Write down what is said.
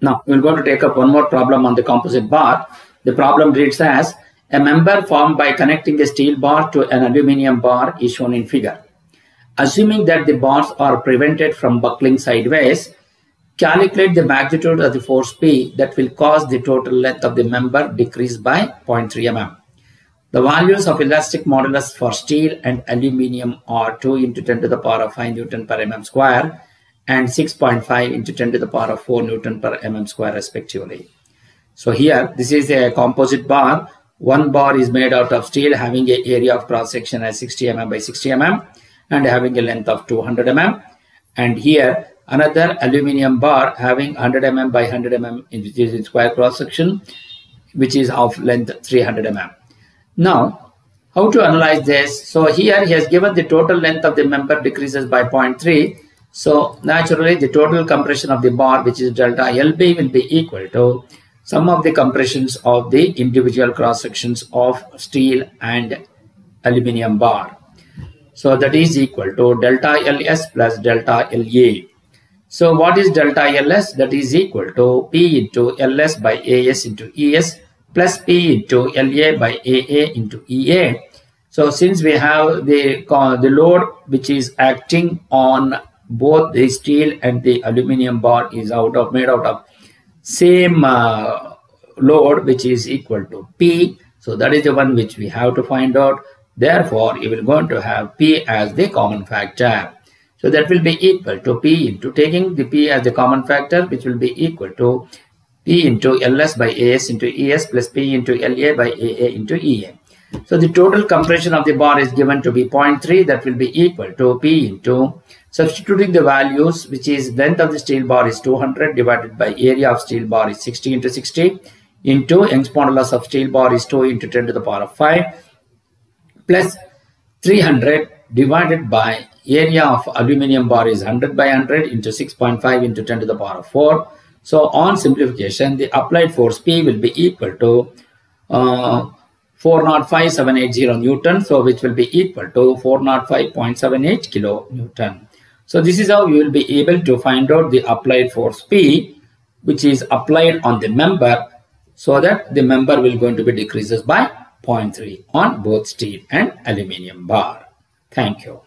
Now, we're going to take up one more problem on the composite bar. The problem reads as, a member formed by connecting a steel bar to an aluminum bar is shown in figure. Assuming that the bars are prevented from buckling sideways, calculate the magnitude of the force P that will cause the total length of the member decrease by 0.3 mm. The values of elastic modulus for steel and aluminium are 2 into 10 to the power of 5 Newton per mm square and 6.5 into 10 to the power of 4 Newton per mm square respectively. So here, this is a composite bar. One bar is made out of steel having an area of cross section as 60 mm by 60 mm and having a length of 200 mm. And here, another aluminium bar having 100 mm by 100 mm which is in square cross section which is of length 300 mm. Now, how to analyze this? So here he has given the total length of the member decreases by 0.3 so naturally the total compression of the bar which is delta LB will be equal to sum of the compressions of the individual cross sections of steel and aluminium bar. So that is equal to delta LS plus delta LA. So what is delta LS? That is equal to P into LS by AS into ES plus P into LA by AA into EA. So since we have the, the load which is acting on both the steel and the aluminum bar is out of made out of same uh, load which is equal to P. So that is the one which we have to find out. Therefore, you will going to have P as the common factor. So that will be equal to P into taking the P as the common factor which will be equal to P into LS by AS into ES plus P into LA by AA into EA. So the total compression of the bar is given to be 0.3 that will be equal to P into Substituting the values, which is length of the steel bar is 200 divided by area of steel bar is 60 into 60 into Young's modulus of steel bar is 2 into 10 to the power of 5 plus 300 divided by area of aluminium bar is 100 by 100 into 6.5 into 10 to the power of 4. So on simplification, the applied force P will be equal to uh, 405.780 Newton, so which will be equal to 405.78 kilo Newton. So this is how you will be able to find out the applied force P which is applied on the member so that the member will going to be decreases by 0.3 on both steel and aluminium bar. Thank you.